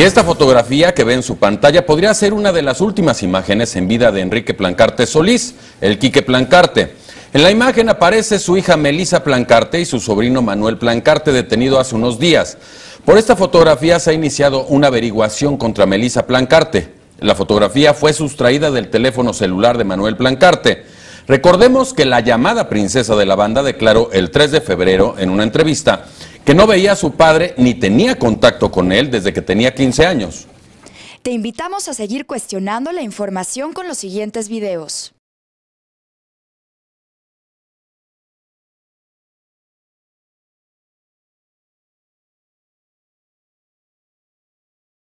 Y esta fotografía que ve en su pantalla podría ser una de las últimas imágenes en vida de Enrique Plancarte Solís, el Quique Plancarte. En la imagen aparece su hija Melisa Plancarte y su sobrino Manuel Plancarte detenido hace unos días. Por esta fotografía se ha iniciado una averiguación contra Melisa Plancarte. La fotografía fue sustraída del teléfono celular de Manuel Plancarte. Recordemos que la llamada princesa de la banda declaró el 3 de febrero en una entrevista que no veía a su padre ni tenía contacto con él desde que tenía 15 años. Te invitamos a seguir cuestionando la información con los siguientes videos.